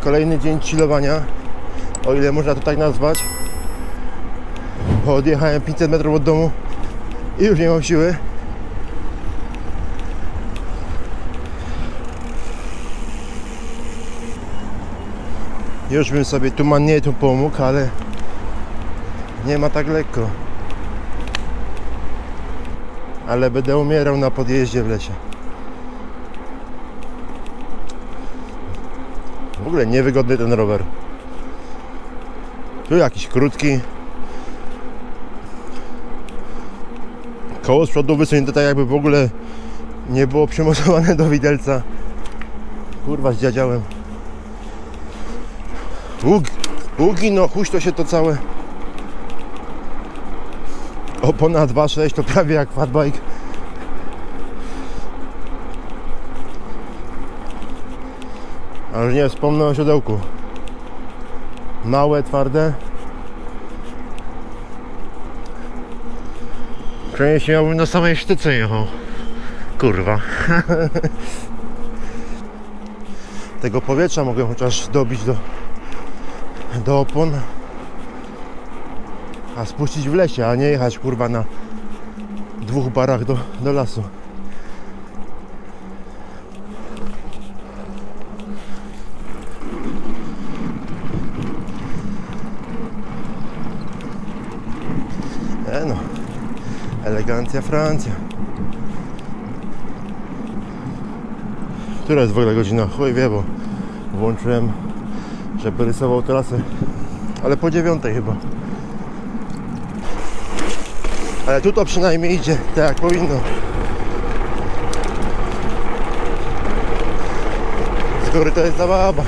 Kolejny dzień chillowania, o ile można to tak nazwać. Bo odjechałem 500 metrów od domu i już nie mam siły. Już bym sobie tu manietu pomógł, ale nie ma tak lekko. Ale będę umierał na podjeździe w lesie. Ogóle niewygodny ten rower. Tu jakiś krótki. Koło z przodu wysunięte tak jakby w ogóle nie było przymocowane do widelca. Kurwa, zdziadziałem. Ug, ugi, no chuś to się to całe. Opona 2.6 to prawie jak fatbike. Już nie wspomnę o siodełku. Małe, twarde. Przecież miałbym na samej sztyce jechał. Kurwa. Tego powietrza mogę chociaż dobić do, do opon. A spuścić w lesie, a nie jechać kurwa na dwóch barach do, do lasu. E no, elegancja Francja. Która jest w ogóle godzina? Chuj wie, bo włączyłem, żeby rysował trasę, ale po dziewiątej chyba. Ale tu to przynajmniej idzie tak jak powinno. Z góry to jest zabawa.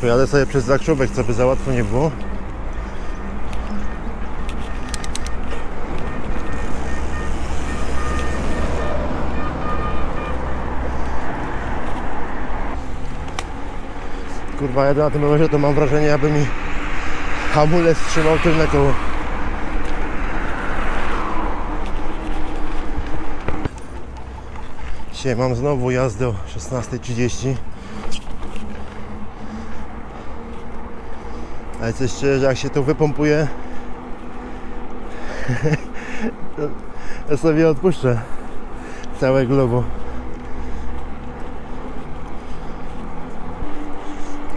Pojadę sobie przez zakrzówek, co by za łatwo nie było. Kurwa, jadę na tym rowerze, to mam wrażenie, aby mi hamulec trzymał tylne koło. Dzisiaj mam znowu jazdę o 16.30 Ale coś szczerze, że jak się to wypompuje? To sobie odpuszczę całe globo.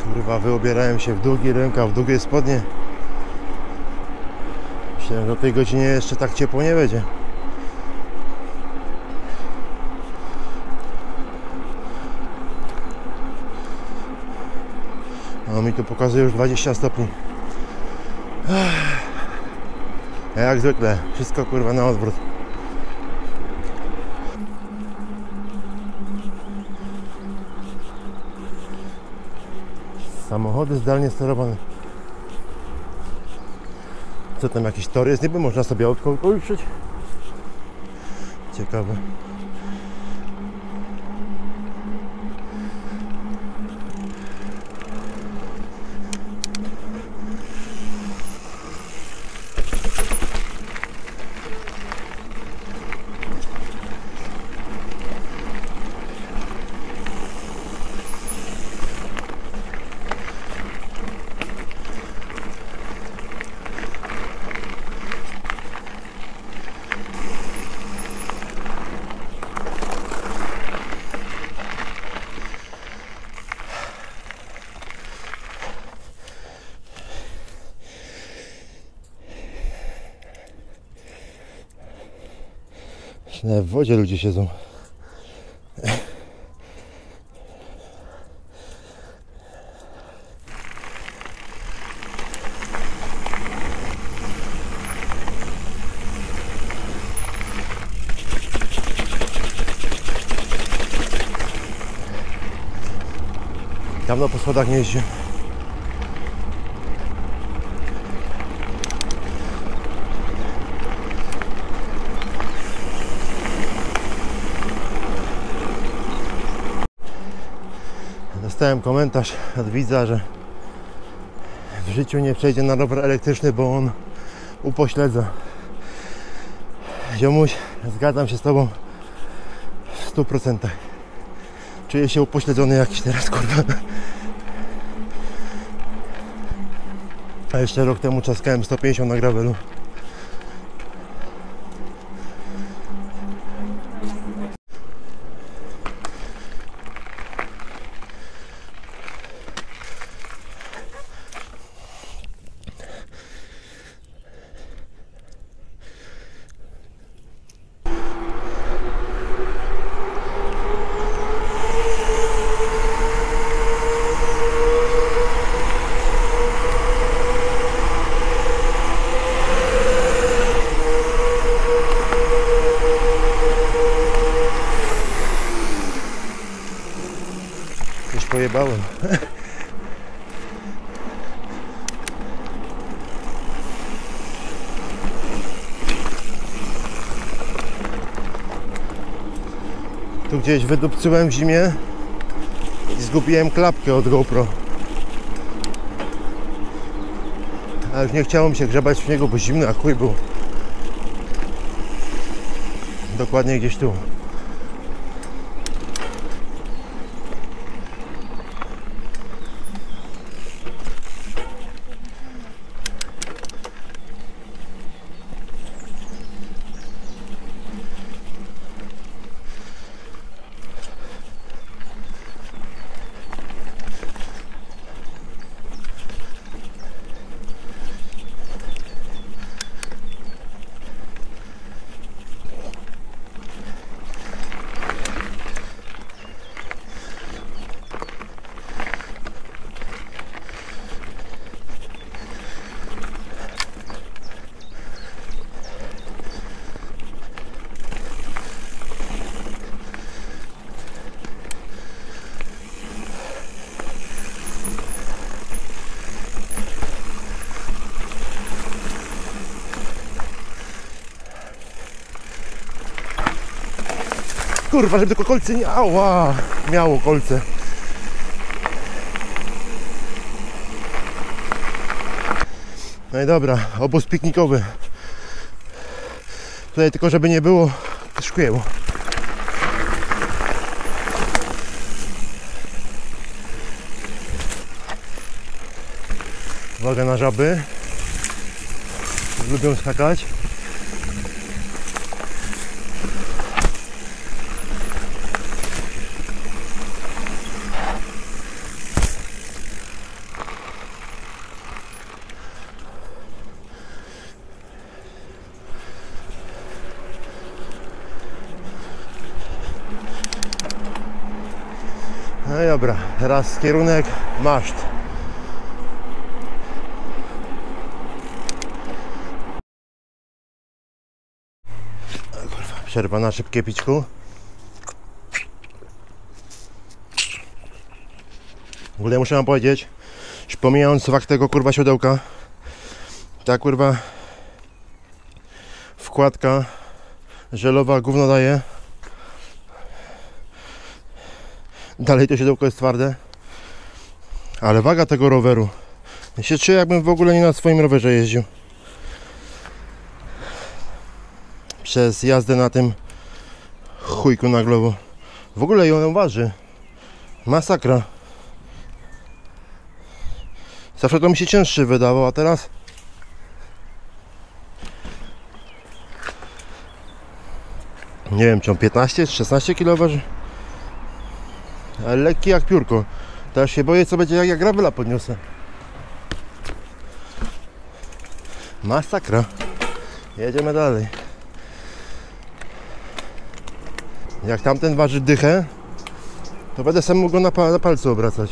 Kurwa, wyobierałem się w długi rękaw, w długie spodnie. Myślałem, że o tej godzinie jeszcze tak ciepło nie będzie Mi tu pokazuje już 20 stopni. Jak zwykle, wszystko kurwa na odwrót. Samochody zdalnie sterowane. Co tam jakiś tor jest? Niby można sobie ukończyć. Ciekawe. Nawet w wodzie ludzie siedzą. Dawno po schodach nie jeździłem. Dostałem komentarz od widza, że życiu nie przejdzie na rower elektryczny, bo on upośledza. Ziomuś, zgadzam się z Tobą w 100%. Czuję się upośledzony jakiś teraz, kurwa. A jeszcze rok temu czaskałem 150 na gravelu. Pojebałem. Tu gdzieś wydupcyłem w zimie i zgubiłem klapkę od GoPro. A już nie chciało mi się grzebać w niego, bo zimny a chuj był. Dokładnie gdzieś tu. Kurwa, żeby tylko kolce nie... Ała! Miało kolce. No i dobra, obóz piknikowy. Tutaj tylko, żeby nie było szkieł. Uwaga na żaby. Lubią skakać. No i dobra, teraz kierunek maszt. Kurwa, przerwa na szybkie pićku. W ogóle muszę wam powiedzieć, że pomijając fakt tego kurwa siodełka, ta kurwa wkładka żelowa gówno daje. Dalej to siodełko jest twarde. Ale waga tego roweru. Ja się czuję jakbym w ogóle nie na swoim rowerze jeździł. Przez jazdę na tym chujku na glowo. W ogóle ją waży. Masakra. Zawsze to mi się cięższy wydawało, a teraz nie wiem, czy on 15 czy 16 kg waży. Ale lekki jak piórko. Teraz się boję, co będzie jak ja gravela podniosę. Masakra. Jedziemy dalej. Jak tamten waży dychę, to będę sam mógł go na, na palcu obracać.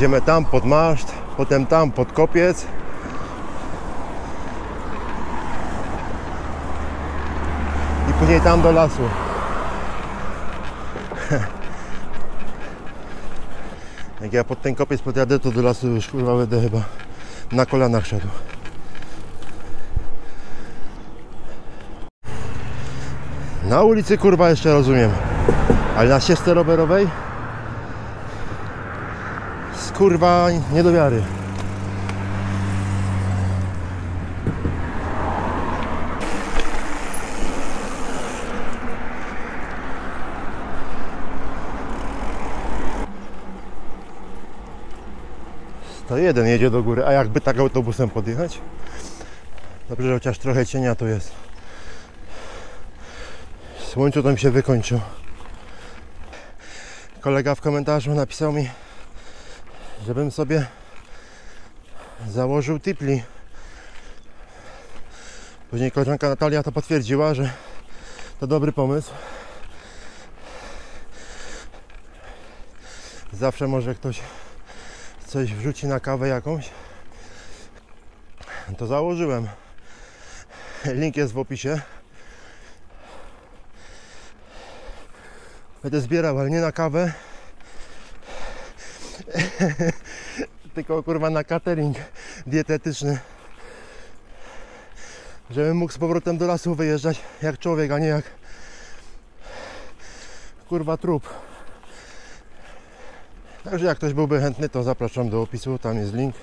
Jedziemy tam pod maszt, potem tam pod kopiec. I później tam do lasu. Jak ja pod ten kopiec podjadę, to do lasu już kurwa będę chyba na kolanach szedł. Na ulicy kurwa jeszcze rozumiem, ale na ścieżce rowerowej kurwa nie do wiary. To jeden jedzie do góry, a jakby tak autobusem podjechać? Dobrze, że chociaż trochę cienia to jest. Słońcu to mi się wykończył. Kolega w komentarzu napisał mi, żebym sobie założył tipli. Później koleżanka Natalia to potwierdziła, że to dobry pomysł. Zawsze może ktoś coś wrzuci na kawę jakąś. To założyłem. Link jest w opisie. Będę zbierał, ale nie na kawę. Tylko kurwa na catering dietetyczny. Żebym mógł z powrotem do lasu wyjeżdżać jak człowiek, a nie jak kurwa trup. Także jak ktoś byłby chętny, to zapraszam do opisu, tam jest link.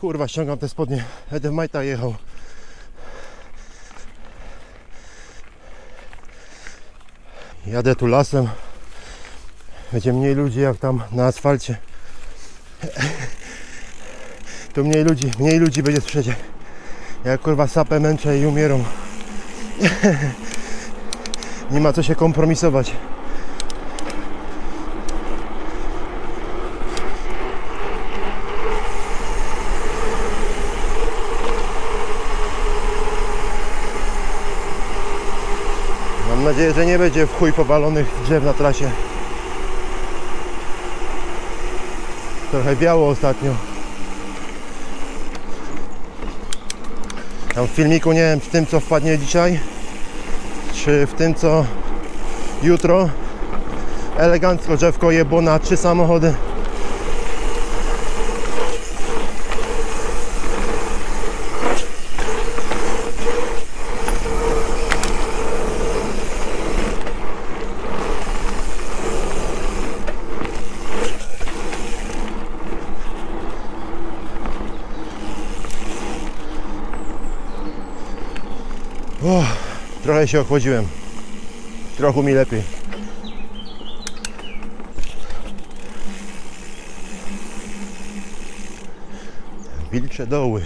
Kurwa, ściągam te spodnie. W majta jechał. Jadę tu lasem. Będzie mniej ludzi jak tam na asfalcie. Tu mniej ludzi, mniej ludzi będzie słyszeć. Jak kurwa sapę męczę i umieram. Nie ma co się kompromisować. Nadzieję, że nie będzie w chuj powalonych drzew na trasie. Trochę biało ostatnio. Tam w filmiku nie wiem, w tym co wpadnie dzisiaj, czy w tym co jutro. Elegancko drzewko jebło na trzy samochody. Trochę się ochłodziłem. Trochę mi lepiej. Wilcze doły.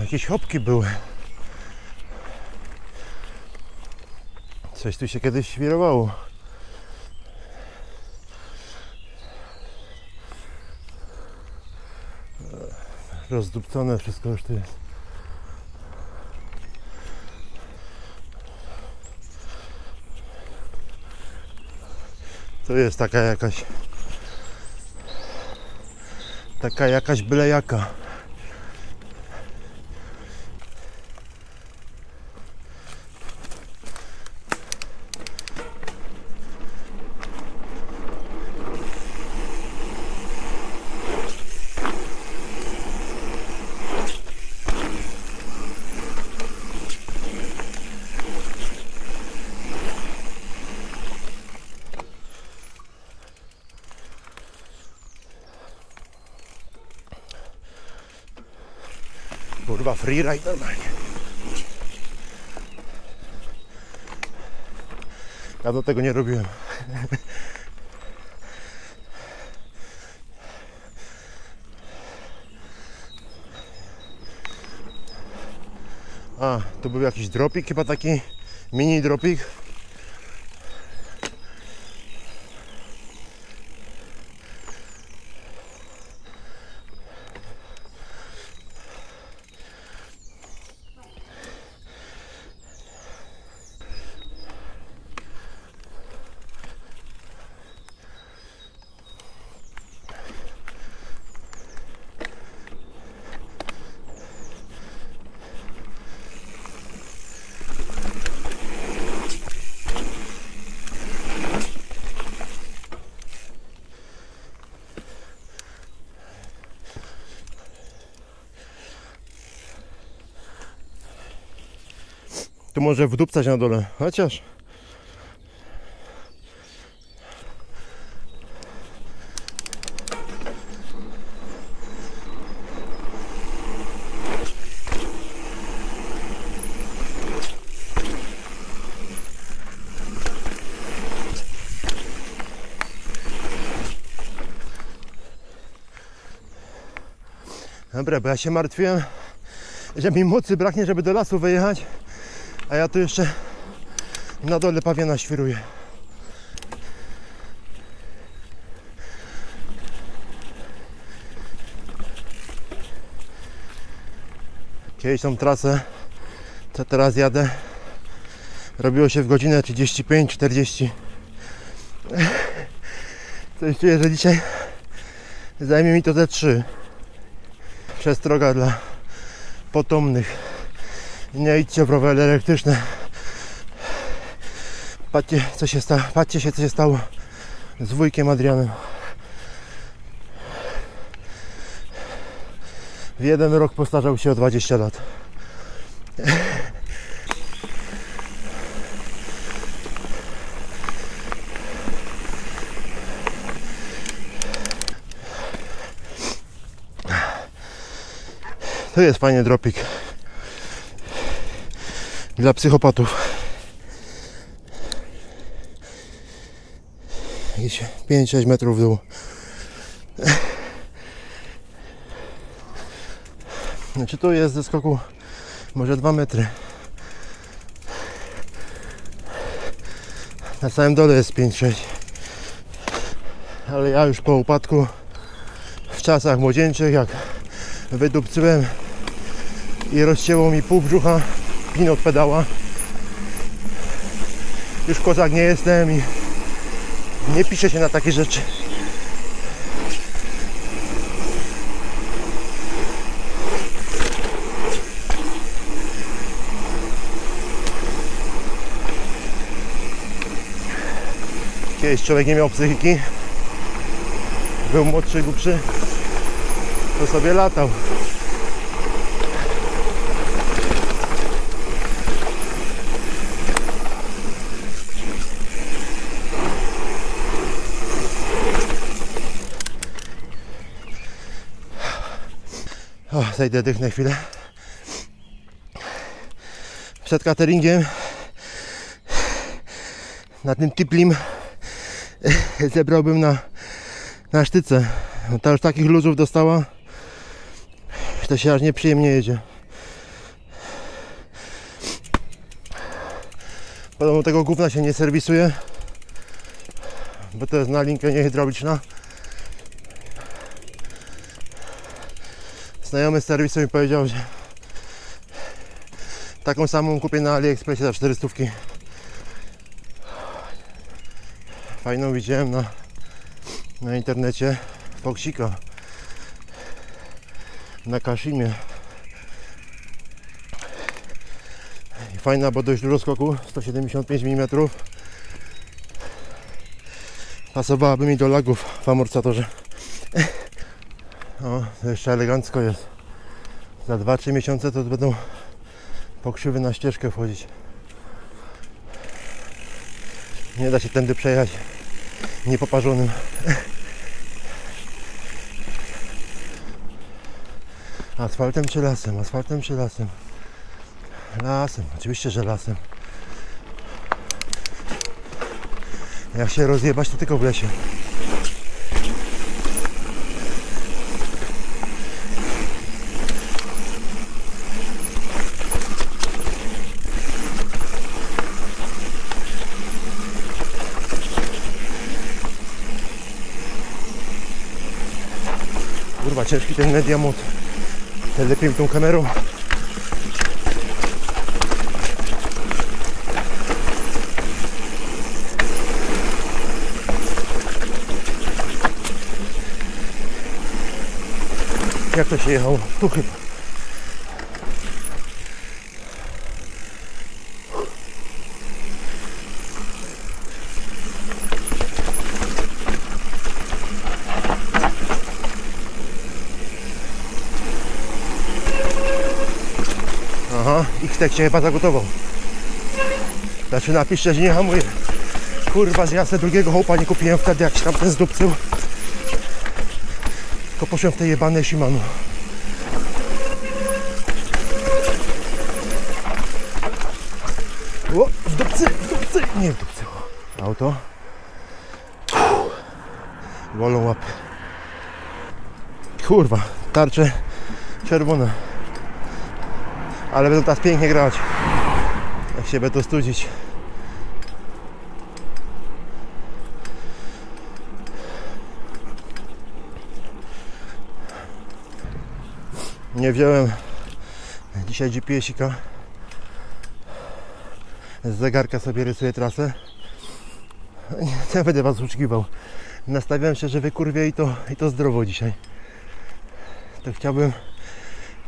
Jakieś chopki były. Coś tu się kiedyś świrowało. Rozdupcone wszystko już tu jest. To jest taka jakaś taka jakaś byle jaka. Kurwa freeride normalnie. Ja do tego nie robiłem. A, to był jakiś dropik, chyba taki mini dropik. To może wdupcać na dole. Chociaż. Dobra, bo ja się martwiłem, że mi mocy braknie, żeby do lasu wyjechać, a ja tu jeszcze na dole pawiana świruję. Kiedyś tą trasę, co teraz jadę, robiło się w godzinę 35-40. Coś czuję, że dzisiaj zajmie mi to te 3 przestroga dla potomnych. Nie idźcie w rowery elektryczne. Patrzcie, co się stało. Patrzcie się, co się stało z wujkiem Adrianem. W jeden rok postarzał się o 20 lat. To jest fajny dropik dla psychopatów. Jakieś 5-6 metrów w dół. Znaczy tu jest ze skoku może 2 metry. Na samym dole jest 5-6. Ale ja już po upadku w czasach młodzieńczych, jak wydupcyłem i rozcięło mi pół brzucha pin od pedała. Już kozak nie jestem i nie pisze się na takie rzeczy. Kiedyś człowiek nie miał psychiki, był młodszy, głupszy, to sobie latał. Zejdę dych na chwilę. Przed cateringiem na tym tiplim zebrałbym na, na sztyce. Ta już takich luzów dostała, to się aż nieprzyjemnie jedzie. Podobno tego gówna się nie serwisuje, bo to jest na linkę niehydrauliczna. Znajomy z serwisu mi powiedział, że taką samą kupię na AliExpressie za 400. Fajną widziałem na, na internecie Foxika na Kashimie. I Fajna, bo dość dużo skoku, 175 mm. Pasowałaby mi do lagów w amortyzatorze. O, to jeszcze elegancko jest. Za 2-3 miesiące to będą pokrzywy na ścieżkę wchodzić. Nie da się tędy przejechać niepoparzonym. Asfaltem czy lasem? Asfaltem czy lasem? Lasem, oczywiście, że lasem. Jak się rozjebać, to tylko w lesie. Kurwa, ciężki ten media mod. Ten lepiej tą kamerą. Jak to się jechało? Tu chyba. X-Tek się chyba zagotował. Znaczy napiszcie, że nie hamuję. Kurwa, z jasne drugiego hołpa nie kupiłem wtedy, jak się tam ten zdupcył. Tylko poszłem w te jebane Shimano. O, w dupcy, nie w. Auto. Wolą łapy. Kurwa, tarcze czerwone. Ale będą teraz pięknie grać. Jak się będą studzić. Nie wziąłem dzisiaj GPS-ika. Z zegarka sobie rysuję trasę. Nie będę Was oszukiwał. Nastawiałem się, że wykurwię i to, i to zdrowo dzisiaj. To chciałbym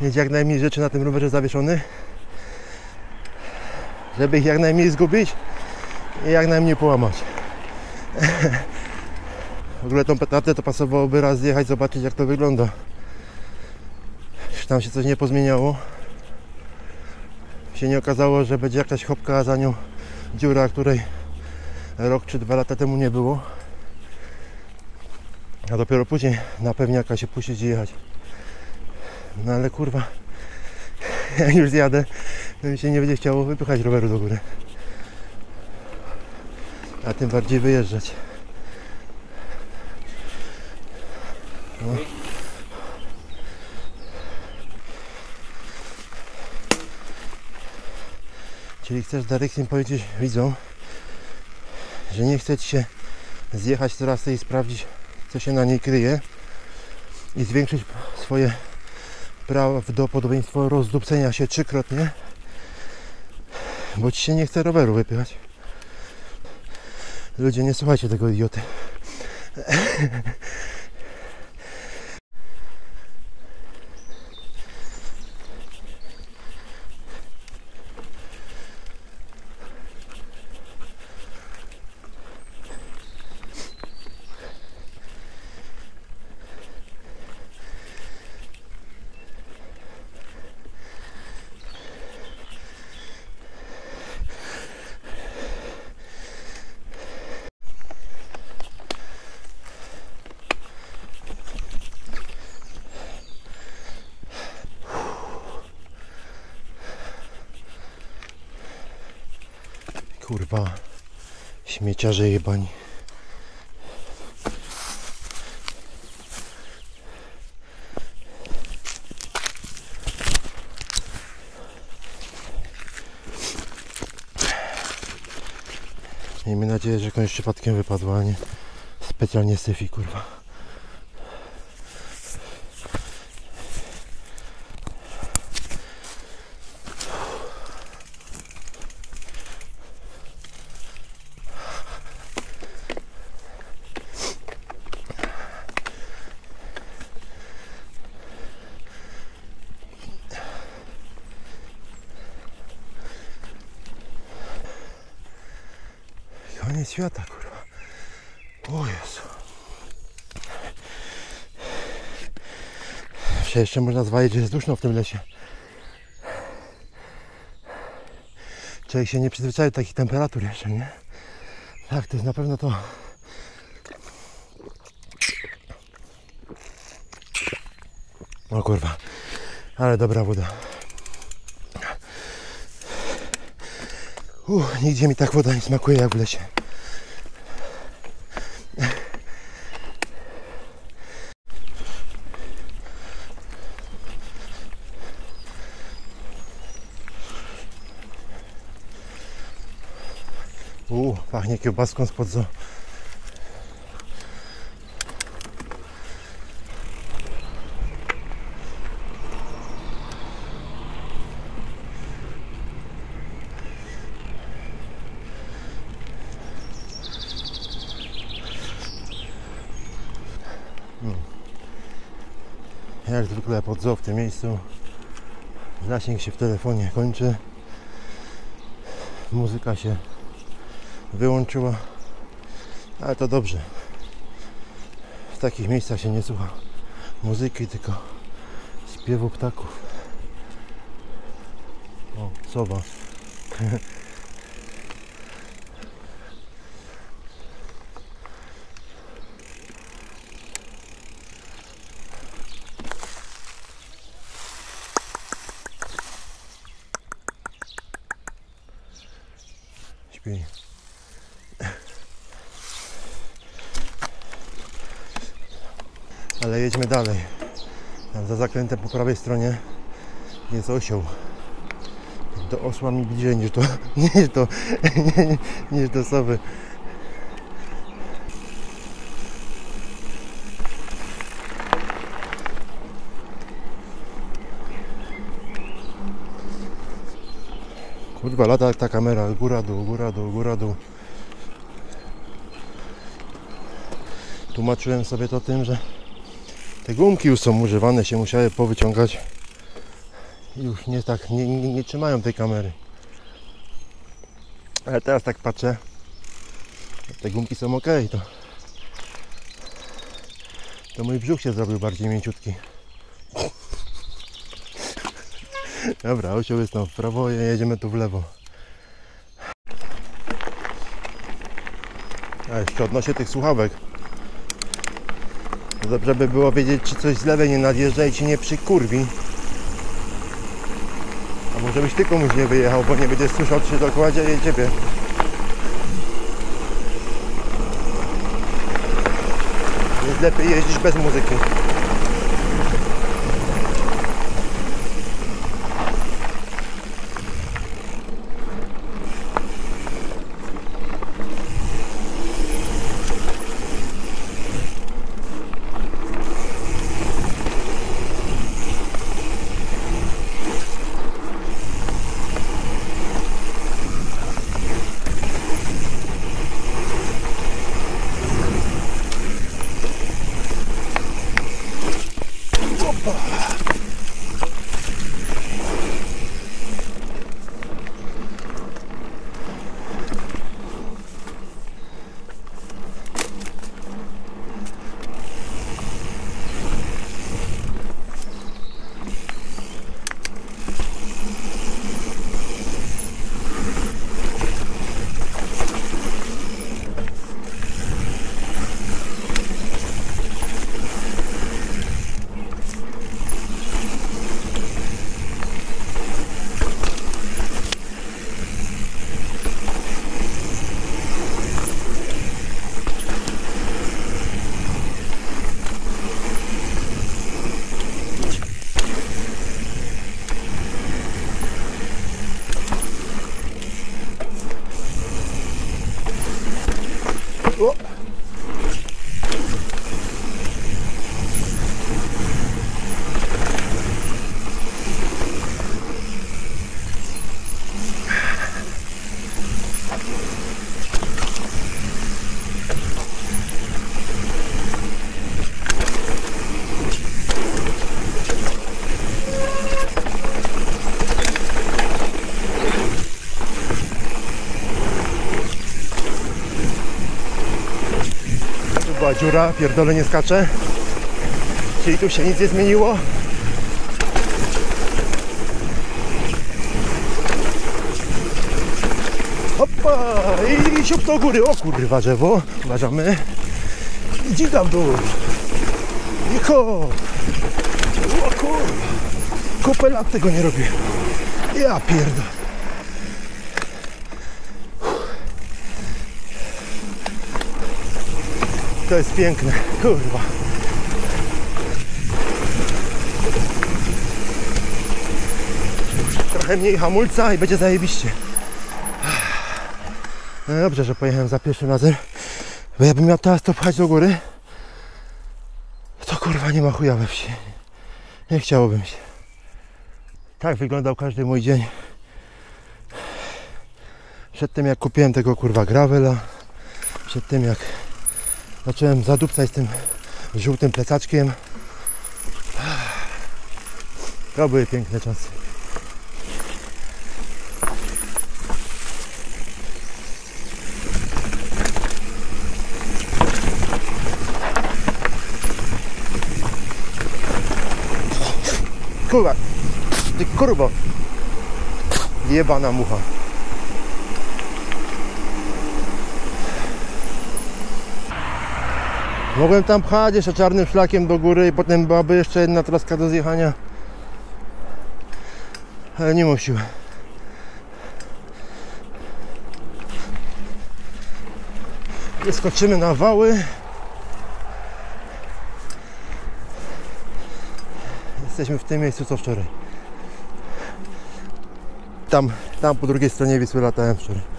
mieć jak najmniej rzeczy na tym rowerze zawieszony, żeby ich jak najmniej zgubić i jak najmniej połamać. W ogóle tą petardę to pasowałoby raz zjechać, zobaczyć jak to wygląda. Czy tam się coś nie pozmieniało. Się nie okazało, że będzie jakaś chopka, a za nią dziura, której rok czy dwa lata temu nie było. A dopiero później na pewniaka się puścić i jechać. No ale kurwa, jak już zjadę, to mi się nie będzie chciało wypychać roweru do góry. A tym bardziej wyjeżdżać. No. Czyli chcesz Darek im powiedzieć widzom, że nie chcecie się zjechać z trasy i sprawdzić co się na niej kryje i zwiększyć swoje prawdopodobieństwo rozdupcenia się trzykrotnie, bo ci się nie chce roweru wypychać. Ludzie, nie słuchajcie tego idioty. Kurwa, śmieciarze jebani. Miejmy nadzieję, że komuś przypadkiem wypadła, a nie specjalnie syfi, kurwa. Świata, kurwa. O Jezu. Się jeszcze można zwalić, że jest duszno w tym lesie. Człowiek się nie przyzwyczaił do takich temperatur jeszcze, nie? Tak, to jest na pewno to. O kurwa. Ale dobra woda. Uff, nigdzie mi tak woda nie smakuje jak w lesie. Pachnie kiełbaską zoo. Jak zwykle pod zoo w tym miejscu. Zasięg się w telefonie kończy. Muzyka się wyłączyła. Ale to dobrze. W takich miejscach się nie słucha muzyki, tylko śpiewu ptaków. O, sowa. śpi. Ale jedźmy dalej. Tam za zakrętem po prawej stronie jest osioł. Do osła mi bliżej niż do, niż do, niż do sowy. Kurwa, lata ta kamera, góra, dół, góra, dół, góra, dół. Tłumaczyłem sobie to tym, że te gumki już są używane, się musiały powyciągać. I Już nie tak, nie, nie, nie trzymają tej kamery. Ale teraz tak patrzę, te gumki są ok, to, to mój brzuch się zrobił bardziej mięciutki. Dobra, osioł jest tam w prawo, jedziemy tu w lewo. A jeszcze odnośnie tych słuchawek. Dobrze by było wiedzieć, czy coś z lewej nie nadjeżdża i ci nie przykurwi. Albo żebyś ty komuś nie wyjechał, bo nie będziesz słyszał, czy dookoła dzieje ciebie. Jest lepiej jeździć bez muzyki. Dziura, pierdolę nie skacze. Czyli tu się nic nie zmieniło. Hoppa! I siup do góry. O kurwa drzewo. Uważamy. I dzika w dół. I! O kurwa. Kupę lat tego nie robię. Ja pierdolę. To jest piękne, kurwa. Trochę mniej hamulca i będzie zajebiście. No dobrze, że pojechałem za pierwszym razem, bo ja bym miał teraz to pchać do góry, to kurwa nie ma chuja we wsi. Nie chciałbym się. Tak wyglądał każdy mój dzień. Przed tym jak kupiłem tego kurwa gravela, przed tym jak zacząłem zadupcać z tym żółtym plecaczkiem. To były piękne czasy. Kurwa, ty kurwo, jebana mucha. Mogłem tam pchać jeszcze czarnym szlakiem do góry i potem byłaby jeszcze jedna traska do zjechania. Ale nie mam siły. Skoczymy na wały. Jesteśmy w tym miejscu co wczoraj. Tam, tam po drugiej stronie Wisły latałem wczoraj.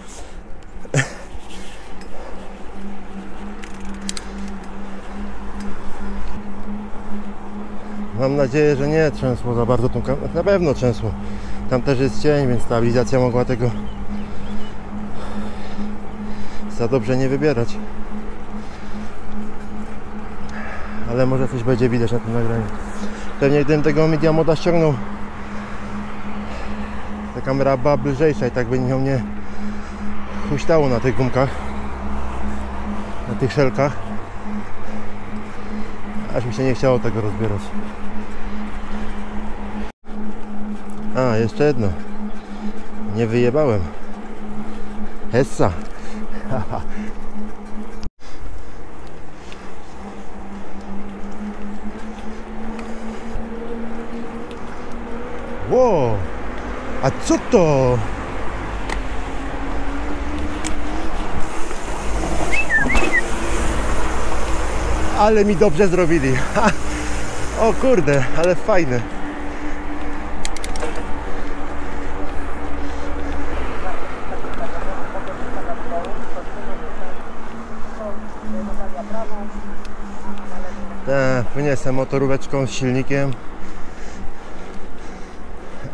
Mam nadzieję, że nie trzęsło za bardzo tą kamerę. Na pewno trzęsło. Tam też jest cień, więc stabilizacja mogła tego za dobrze nie wybierać. Ale może coś będzie widać na tym nagraniu. Pewnie gdybym tego media moda ściągnął, ta kamera była lżejsza i tak by nią nie huśtało na tych gumkach, na tych szelkach. Aż mi się nie chciało tego rozbierać. A, jeszcze jedno. Nie wyjebałem. Hessa. Ło! A co to? Ale mi dobrze zrobili. O kurde, ale fajne. Sobie motoróweczką z silnikiem.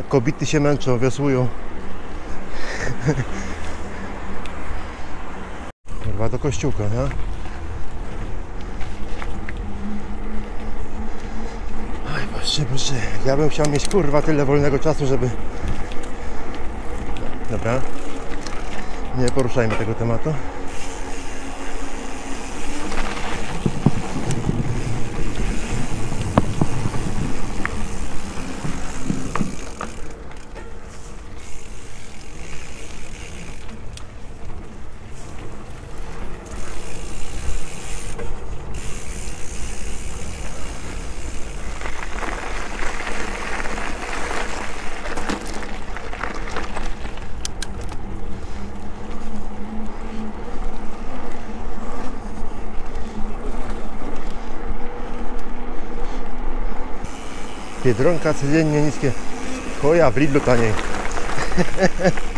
A Kobiety się męczą, wiosłują. Kurwa, do kościółka, nie? Oj, Boże, Boże. Ja bym chciał mieć, kurwa, tyle wolnego czasu, żeby... Dobra. Nie poruszajmy tego tematu. Biedronka codziennie niskie. Koja w Lidlu taniej.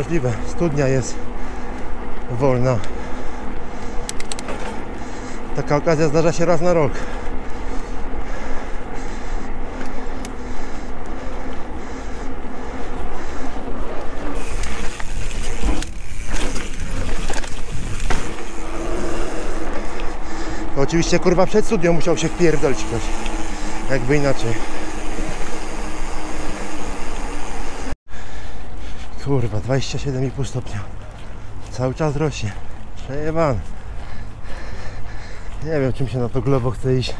Niemożliwe. Studnia jest wolna. Taka okazja zdarza się raz na rok. Oczywiście kurwa przed studią musiał się wpierdolić ktoś. Jakby inaczej. Kurwa, 27,5 stopnia. Cały czas rośnie. Przejeban. Nie wiem czym się na to globo chce iść.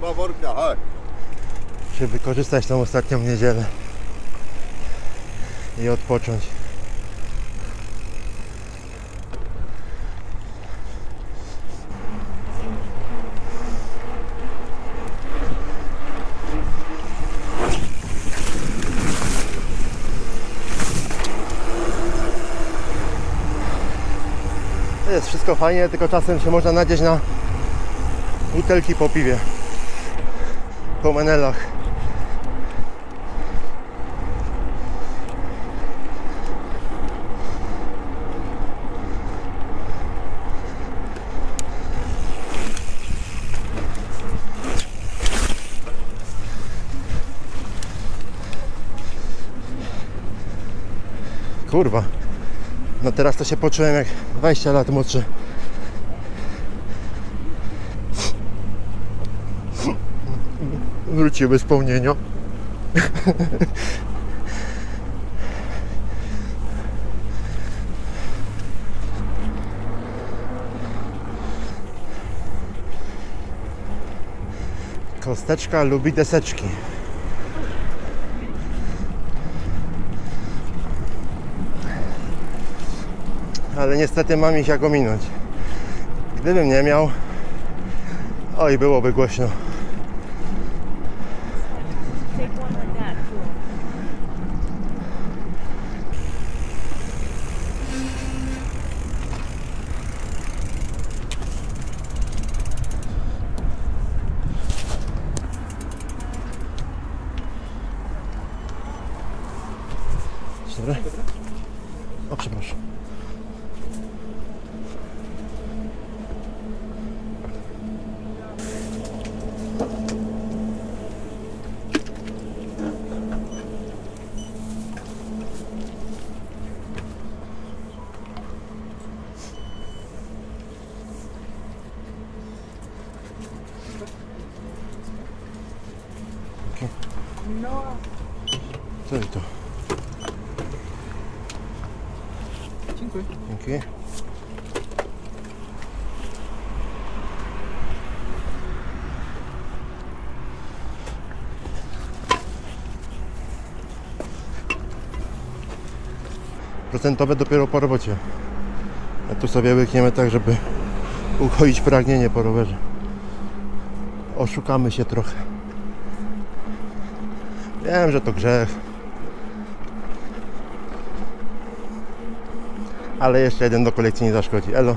Ma worka, chodź. Czy wykorzystać tą ostatnią niedzielę i odpocząć. Wszystko fajnie, tylko czasem się można nadzieć na butelki po piwie po menelach. Kurwa. No teraz to się poczułem jak 20 lat młodszy. Wróciły wspomnienia. Kosteczka lubi deseczki. Ale niestety mam ich jak ominąć. Gdybym nie miał, oj, byłoby głośno. Take one like that. Cool. Dzień dobry. O, przepraszam. No. Co i to? Dzięki. Procentowe dopiero po robocie. A tu sobie łykniemy tak, żeby uchoić pragnienie po rowerze. Oszukamy się trochę. Wiem, że to grzech. Ale jeszcze jeden do kolekcji nie zaszkodzi. Elo.